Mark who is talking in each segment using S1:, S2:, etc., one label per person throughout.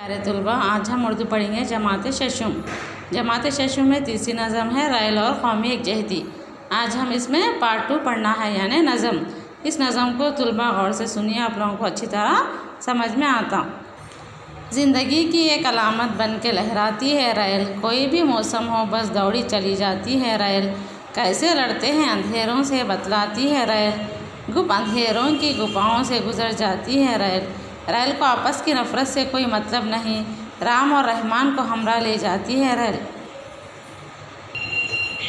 S1: प्यारे तलबा, आज हम उर्दू पढ़ेंगे जमात शशुम। जमात शशुम में तीसरी नज़म है, रायल और कौमी एकजहती आज हम इसमें पार्ट टू पढ़ना है, यानी नज़म। इस नज़म को तलबा गौर से सुनिए, आप लोगों को अच्छी तरह समझ में आता। ज़िंदगी की एक अलामत बन के लहराती है रैल कोई भी मौसम हो, बस दौड़ी चली जाती है रैल कैसे लड़ते हैं, अंधेरों से बतलाती है रैल गुप अंधेरों की गुफाओं से गुजर जाती है रैल रैल को आपस की नफ़रत से कोई मतलब नहीं। राम और रहमान को हमरा ले जाती है रैल।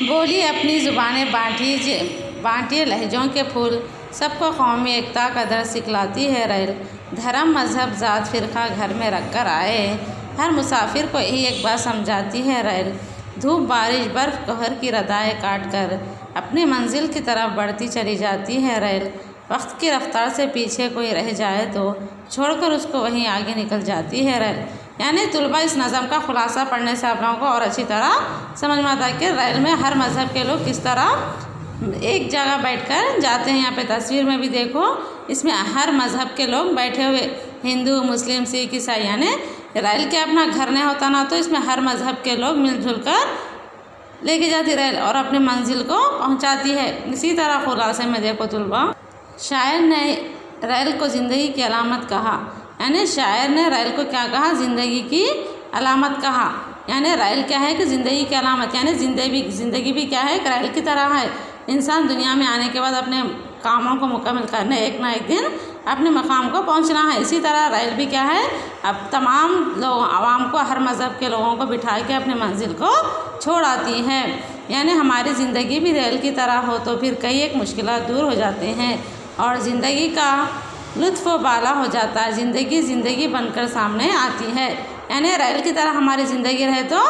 S1: बोली, अपनी ज़ुबानें बाँटी बाँटिए लहजों के फूल। सबको कौमी एकता का दर सिखलाती है रैल। धर्म, मज़हब, ज़ात, फ़िरका घर में रख कर आए। हर मुसाफिर को यही एक बात समझाती है रैल। धूप, बारिश, बर्फ़, कोहर की रदाएँ काट कर अपनी मंजिल की तरफ़ बढ़ती चली जाती है रैल। वक्त की रफ्तार से पीछे कोई रह जाए तो छोड़कर उसको वहीं आगे निकल जाती है रैल। यानी तलबा इस नज़म का खुलासा पढ़ने से आप लोगों को और अच्छी तरह समझ में आता है कि रैल में हर मज़हब के लोग किस तरह एक जगह बैठकर जाते हैं। यहाँ पे तस्वीर में भी देखो, इसमें हर मज़हब के लोग बैठे हुए, हिंदू, मुस्लिम, सिख, ईसाई, यानी रैल के अपना घर नहीं होता ना तो इसमें हर मज़हब के लोग मिलजुल कर लेके जाती रैल और अपनी मंजिल को पहुंचाती है। इसी तरह खुलासे में देखो तलबा। शायर ने रैल को ज़िंदगी की अलामत कहा। यानी शायर ने रैल को क्या कहा? ज़िंदगी की अलामत कहा। यानी रैल क्या है कि ज़िंदगी की अलामत? यानी ज़िंदगी ज़िंदगी भी क्या है एक रैल की तरह है। इंसान दुनिया में आने के बाद अपने कामों को मुकम्मल करने एक ना एक दिन अपने मकाम को पहुँचना है। इसी तरह रैल भी क्या है? अब तमाम लोग, आवाम को, हर मज़हब के लोगों को बिठा के अपने मंजिल को छोड़ आती है। यानी हमारी ज़िंदगी भी रैल की तरह हो तो फिर कई एक मुश्किल दूर हो जाते हैं। और ज़िंदगी का लुत्फ़ बाला हो जाता है। ज़िंदगी ज़िंदगी बनकर सामने आती है। यानी रैल की तरह हमारी ज़िंदगी रहे तो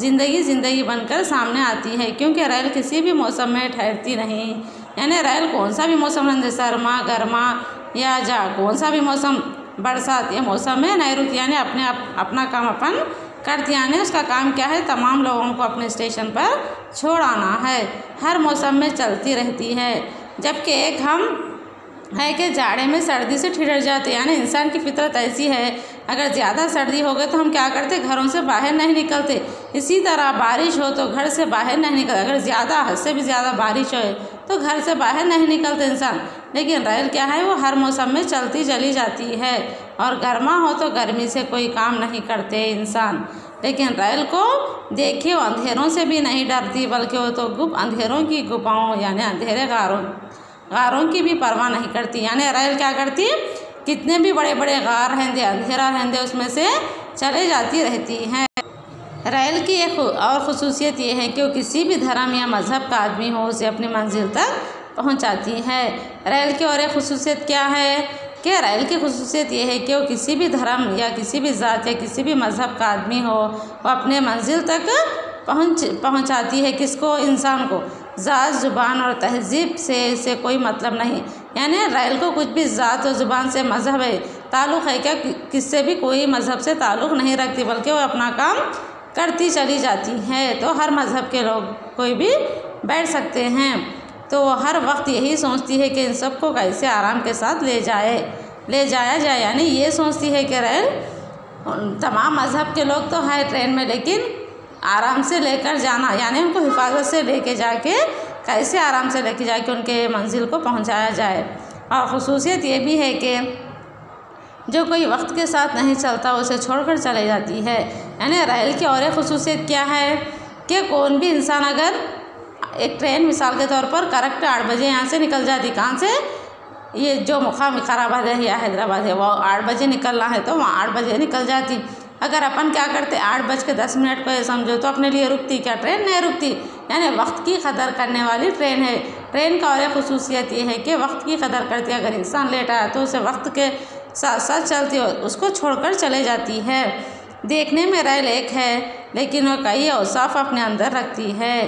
S1: ज़िंदगी ज़िंदगी बनकर सामने आती है, क्योंकि रैल किसी भी मौसम में ठहरती नहीं यानी रैल कौन सा भी मौसम रहते सरमा गर्मा या जा कौन सा भी मौसम, बरसात या मौसम में नहीं रुकती यानी अपने आप, अपना काम अपन करती यानी उसका काम क्या है? तमाम लोगों को अपने स्टेशन पर छोड़ आना है। हर मौसम में चलती रहती है, जबकि एक हम है कि जाड़े में सर्दी से ठिठर जाते यानी इंसान की फितरत ऐसी है, अगर ज़्यादा सर्दी हो गई तो हम क्या करते, घरों से बाहर नहीं निकलते। इसी तरह बारिश हो तो घर से बाहर नहीं निकल अगर ज़्यादा हद से भी ज़्यादा बारिश हो तो घर से बाहर नहीं निकलते इंसान। लेकिन रैल क्या है, वो हर मौसम में चलती चली जाती है, और गर्मा हो तो गर्मी से कोई काम नहीं करते इंसान। लेकिन रैल को देखिए अंधेरों से भी नहीं डरती, बल्कि वो तो गुप, अंधेरों की गुफाओं, यानी अंधेरे गारों गारों की भी परवाह नहीं करती। यानी रैल क्या करती? कितने भी बड़े बड़े गार रहेंगे अंधेरा रहेंगे उसमें से चले जाती रहती हैं। रैल की एक और खसूसियत ये है कि वो किसी भी धर्म या मज़हब का आदमी हो, उसे अपनी मंजिल तक पहुंचाती है। रैल की और एक खसूसियत क्या है? कि रैल की खसूसियत ये है कि वो किसी भी धर्म या किसी भी ज़ात या किसी भी मज़हब का आदमी हो, वो अपने मंजिल तक पहुँच, पहुंचाती है किसको? इंसान को। ज़ात, ज़ुबान और तहज़ीब से इसे कोई मतलब नहीं। यानी रैल को कुछ भी ज़ात और ज़ुबान से मज़हब है, ताल्लुक़ है क्या? किससे भी कोई मज़हब से ताल्लुक़ नहीं रखती, बल्कि वो अपना काम करती चली जाती है। तो हर मज़हब के लोग कोई भी बैठ सकते हैं। तो हर वक्त यही सोचती है कि इन सबको कैसे आराम के साथ ले जाए, ले जाया जाए। यानी ये सोचती है कि रैल तमाम मज़हब के लोग तो हैं ट्रेन में, लेकिन आराम से लेकर जाना, यानी उनको हिफाजत से लेके जाके कैसे आराम से लेके जाके उनके मंजिल को पहुँचाया जाए। और खसूसियत ये भी है कि जो कोई वक्त के साथ नहीं चलता, उसे छोड़कर चले जाती है। यानी रैल की और खसूसियत क्या है कि कौन भी इंसान अगर एक ट्रेन मिसाल के तौर पर करेक्ट आठ बजे यहाँ से निकल जाती, कहाँ से? ये जो मुकाम खराबाद है, या हैदराबाद है, वो आठ बजे निकलना है तो वहाँ आठ बजे निकल जाती। अगर अपन क्या करते, आठ बज के दस मिनट को समझो तो अपने लिए रुकती क्या? ट्रेन नहीं रुकती। यानी वक्त की कदर करने वाली ट्रेन है। ट्रेन का और एक खसूसियत ये है कि वक्त की कदर करती है। अगर इंसान लेट आया तो उसे वक्त के साथ साथ चलती हो उसको छोड़कर चले जाती है। देखने में रैल एक है, लेकिन वो कई अवसाफ अपने अंदर रखती है।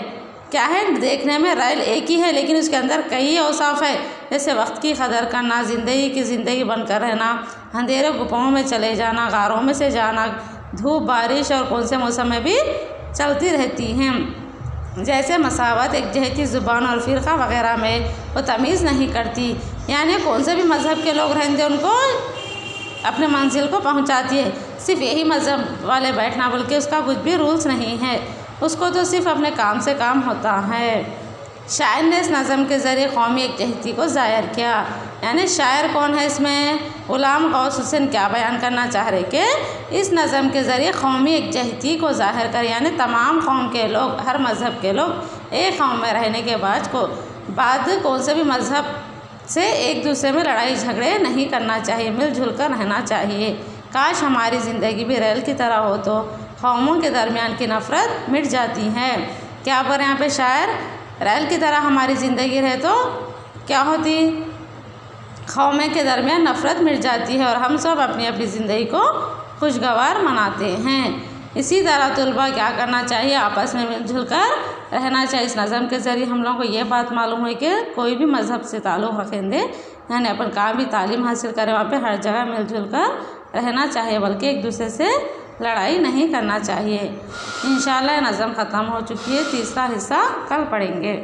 S1: क्या है? देखने में रैल एक ही है, लेकिन उसके अंदर कई अवसाफ है। जैसे वक्त की कदर करना, ज़िंदगी की ज़िंदगी बनकर रहना। अंधेरे गुफाओं में चले जाना गारों में से जाना, धूप, बारिश और कौन से मौसम में भी चलती रहती हैं। जैसे मसावत, एक जहती ज़ुबान और फ़िरका वगैरह में वो तमीज़ नहीं करती। यानी कौन से भी मज़हब के लोग रहेंगे उनको अपने मंजिल को पहुंचाती है। सिर्फ़ यही मज़हब वाले बैठना, बल्कि उसका कुछ भी रूल्स नहीं है। उसको तो सिर्फ़ अपने काम से काम होता है। शायर ने इस नज़म के ज़रिए कौमी एकजहती को ज़ाहिर किया। यानी शायर कौन है इसमें? ग़ुलाम गौस हुसैन क्या बयान करना चाह रहे कि इस नज़म के ज़रिए कौमी एकजहती को ज़ाहिर कर, यानी तमाम कौम के लोग, हर मज़हब के लोग एक कौम में रहने के बाद को, बाद कौन से भी मज़हब से एक दूसरे में लड़ाई झगड़े नहीं करना चाहिए, मिलजुल कर रहना चाहिए। काश हमारी ज़िंदगी भी रेल की तरह हो तो कौमों के दरमियान की नफ़रत मिट जाती है। क्या पर यहाँ पे शायर, रेल की तरह हमारी ज़िंदगी रहे तो क्या होती? कौमे के दरमियान नफ़रत मिट जाती है और हम सब अपनी अपनी ज़िंदगी को खुशगवार मनाते हैं। इसी तरह तलबा क्या करना चाहिए? आपस में मिलजुल कर रहना चाहिए। इस नज़म के ज़रिए हम लोगों को ये बात मालूम हुई कि कोई भी मज़हब से ताल्लुक़ रखेंगे, यानी अपन कहाँ भी तालीम हासिल करें, वहाँ पर हर जगह मिलजुल कर रहना चाहिए, बल्कि एक दूसरे से लड़ाई नहीं करना चाहिए। इन नज़म ख़त्म हो चुकी है, तीसरा हिस्सा कल पढ़ेंगे।